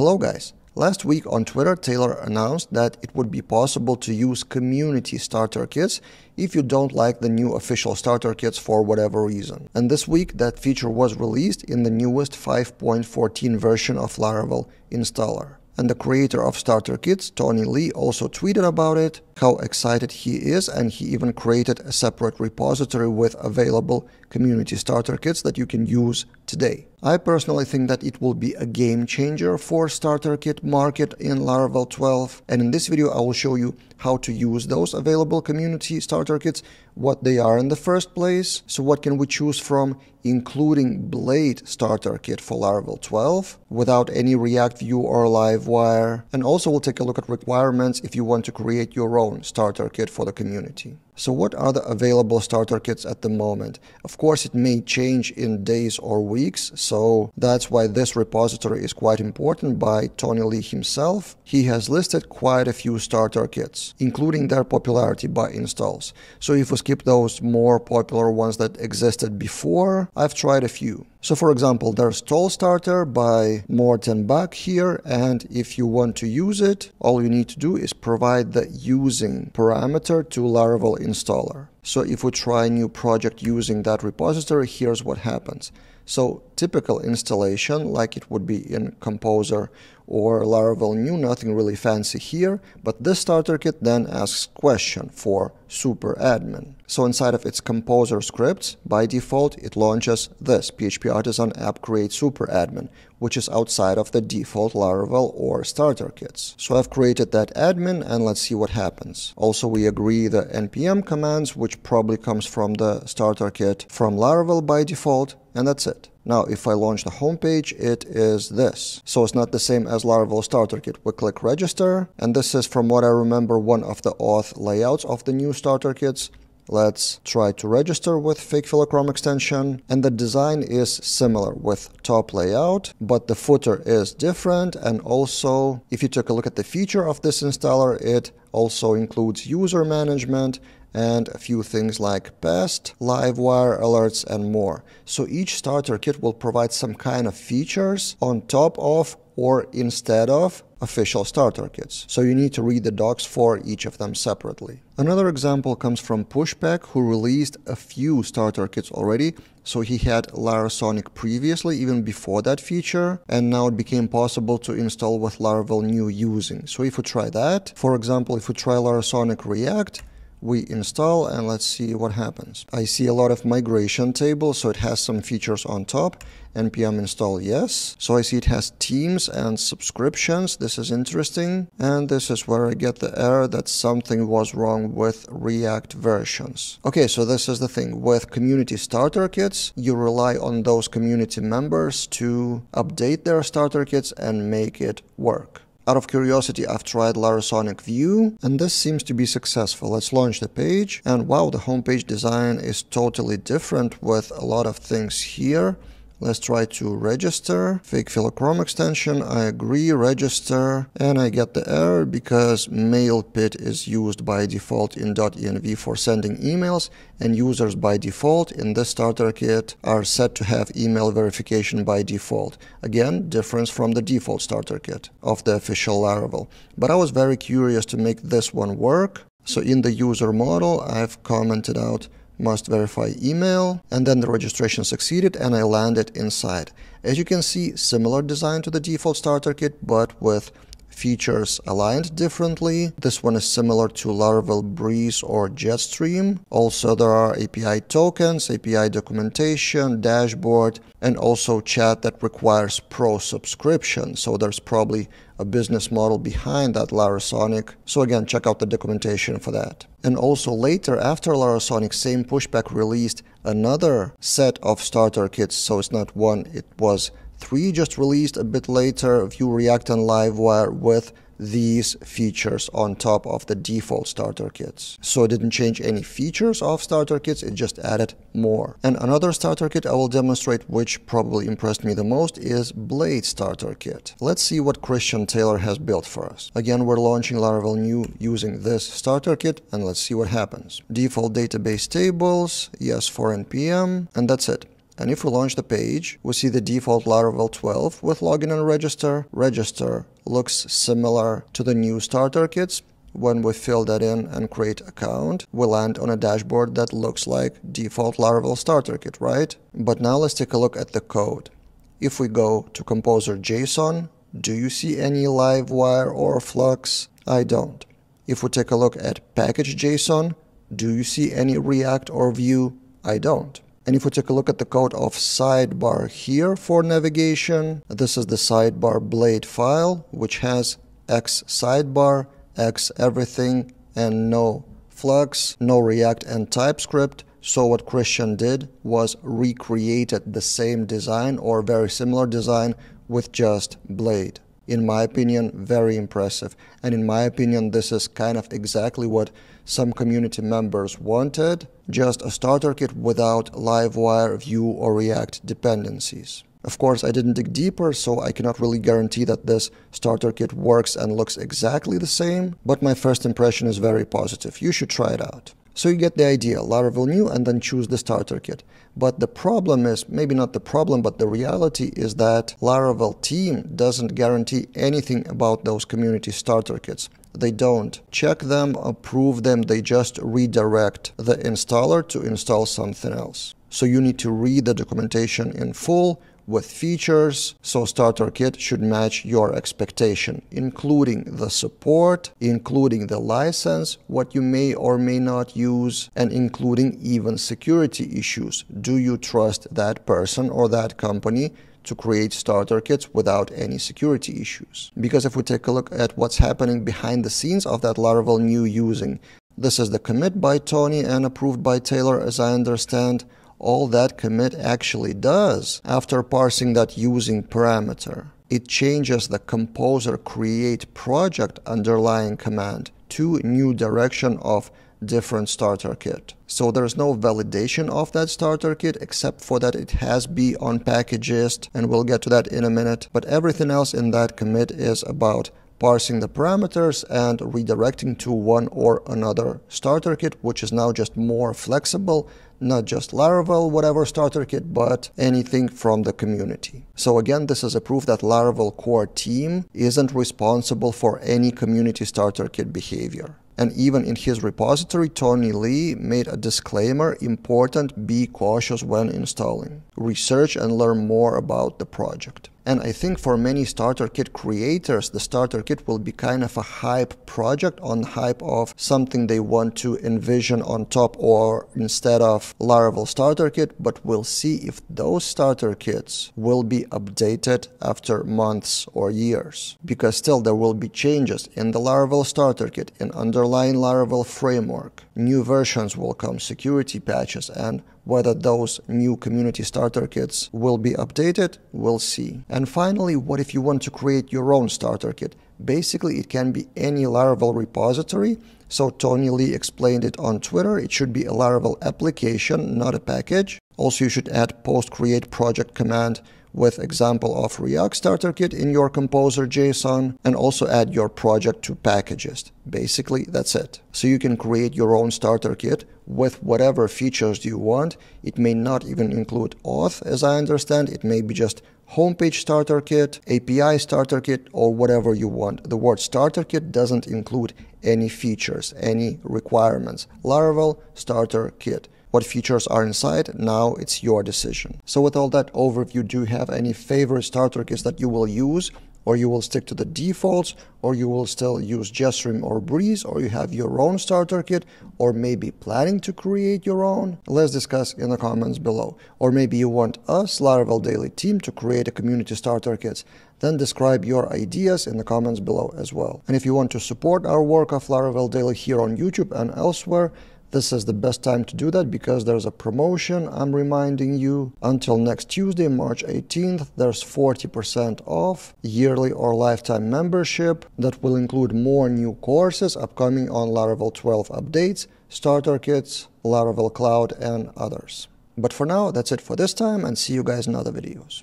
Hello guys! Last week on Twitter, Taylor announced that it would be possible to use community starter kits if you don't like the new official starter kits for whatever reason. And this week, that feature was released in the newest 5.14 version of Laravel installer. And the creator of starter kits, Tony Lea, also tweeted about it, how excited he is, and he even created a separate repository with available community starter kits that you can use today. I personally think that it will be a game changer for starter kit market in Laravel 12 and in this video I will show you how to use those available community starter kits, what they are in the first place, so what can we choose from including Blade starter kit for Laravel 12 without any React Vue or Livewire and also we'll take a look at requirements if you want to create your own starter kit for the community. So what are the available starter kits at the moment? Of course, it may change in days or weeks, so that's why this repository is quite important by Tony Lea himself. He has listed quite a few starter kits, including their popularity by installs. So if we skip those more popular ones that existed before, I've tried a few. So for example, there's Toll Starter by Morten Bak here, and if you want to use it, all you need to do is provide the using parameter to Laravel installer. So if we try a new project using that repository, here's what happens. So typical installation, like it would be in Composer or Laravel new, nothing really fancy here, but this starter kit then asks question for super admin. So inside of its composer scripts, by default, it launches this PHP Artisan app create super admin, which is outside of the default Laravel or starter kits. So I've created that admin and let's see what happens. Also, we agree the npm commands, which probably comes from the starter kit from Laravel by default, and that's it. Now, if I launch the homepage, it is this. So it's not the same as Laravel Starter Kit. We click register, and this is from what I remember one of the auth layouts of the new starter kits. Let's try to register with fake filler Chrome extension and the design is similar with top layout but the footer is different and also if you took a look at the feature of this installer it also includes user management and a few things like PEST, Livewire alerts, and more. So each starter kit will provide some kind of features on top of or instead of official starter kits. So you need to read the docs for each of them separately. Another example comes from Pushpak who released a few starter kits already. So he had Larasonic previously even before that feature and now it became possible to install with Laravel new using. So if we try that, for example, if we try Larasonic React, we install and let's see what happens. I see a lot of migration tables, so it has some features on top. npm install yes. So I see it has teams and subscriptions. This is interesting. And this is where I get the error that something was wrong with React versions. Okay, so this is the thing. With community starter kits, you rely on those community members to update their starter kits and make it work. Out of curiosity, I've tried Larasonic Vue, and this seems to be successful. Let's launch the page, and wow, the homepage design is totally different with a lot of things here. Let's try to register. Fake filler Chrome extension. I agree, register. And I get the error because MailPit is used by default in .env for sending emails and users by default in this starter kit are set to have email verification by default. Again, difference from the default starter kit of the official Laravel. But I was very curious to make this one work. So in the user model, I've commented out must verify email, and then the registration succeeded and I landed inside. As you can see, similar design to the default starter kit, but with features aligned differently. This one is similar to Laravel Breeze or Jetstream. Also, there are API tokens, API documentation, dashboard, and also chat that requires pro subscription. So there's probably a business model behind that Larasonic. So again, check out the documentation for that. And also later, after Larasonic, same Pushpak released another set of starter kits. So it's not one, it was 3 just released a bit later, Vue React and Livewire with these features on top of the default starter kits. So it didn't change any features of starter kits, it just added more. And another starter kit I will demonstrate which probably impressed me the most is Blade starter kit. Let's see what Christian Taylor has built for us. Again, we're launching Laravel new using this starter kit and let's see what happens. Default database tables, yes for npm, and that's it. And if we launch the page, we see the default Laravel 12 with login and register. Register looks similar to the new starter kits, when we fill that in and create account, we land on a dashboard that looks like default Laravel starter kit, right? But now let's take a look at the code. If we go to Composer JSON, do you see any Livewire or Flux? I don't. If we take a look at package JSON, do you see any React or Vue? I don't. And if we take a look at the code of sidebar here for navigation, this is the sidebar blade file, which has X sidebar X everything and no Flux, no React and TypeScript. So what Christian did was recreated the same design or very similar design with just Blade. In my opinion, very impressive. And in my opinion, this is kind of exactly what some community members wanted, just a starter kit without Livewire, Vue, or React dependencies. Of course, I didn't dig deeper, so I cannot really guarantee that this starter kit works and looks exactly the same, but my first impression is very positive. You should try it out. So you get the idea, Laravel new and then choose the starter kit. But the problem is, maybe not the problem, but the reality is that Laravel team doesn't guarantee anything about those community starter kits. They don't check them, approve them, they just redirect the installer to install something else. So you need to read the documentation in full, with features, so starter kit should match your expectation, including the support, including the license, what you may or may not use, and including even security issues. Do you trust that person or that company to create starter kits without any security issues. Because if we take a look at what's happening behind the scenes of that Laravel new using, this is the commit by Tony and approved by Taylor as I understand all that commit actually does after parsing that using parameter. It changes the composer create project underlying command to new direction of different starter kit. So there's no validation of that starter kit except for that it has be on packagist and we'll get to that in a minute. But everything else in that commit is about parsing the parameters and redirecting to one or another starter kit, which is now just more flexible not just Laravel, whatever starter kit, but anything from the community. So again, this is a proof that Laravel core team isn't responsible for any community starter kit behavior. And even in his repository, Tony Lea made a disclaimer important be cautious when installing. Research and learn more about the project. And I think for many starter kit creators, the starter kit will be kind of a hype project on hype of something they want to envision on top or instead of Laravel starter kit, but we'll see if those starter kits will be updated after months or years. Because still there will be changes in the Laravel starter kit, in underlying Laravel framework. New versions will come, security patches, and whether those new community starter kits will be updated, we'll see. And finally, what if you want to create your own starter kit? Basically, it can be any Laravel repository. So Tony Lea explained it on Twitter. It should be a Laravel application, not a package. Also, you should add post create project command with example of React Starter Kit in your Composer JSON and also add your project to Packagist. Basically, that's it. So you can create your own starter kit with whatever features you want. It may not even include auth, as I understand. It may be just homepage starter kit, API starter kit, or whatever you want. The word starter kit doesn't include any features, any requirements. Laravel starter kit. What features are inside, now it's your decision. So with all that overview, do you have any favorite starter kits that you will use? Or you will stick to the defaults, or you will still use Jetstream or Breeze, or you have your own starter kit, or maybe planning to create your own? Let's discuss in the comments below. Or maybe you want us, Laravel Daily team, to create a community starter kits then describe your ideas in the comments below as well. And if you want to support our work of Laravel Daily here on YouTube and elsewhere, this is the best time to do that because there's a promotion. I'm reminding you until next Tuesday, March 18th, there's 40% off yearly or lifetime membership that will include more new courses upcoming on Laravel 12 updates, starter kits, Laravel Cloud, and others. But for now, that's it for this time and see you guys in other videos.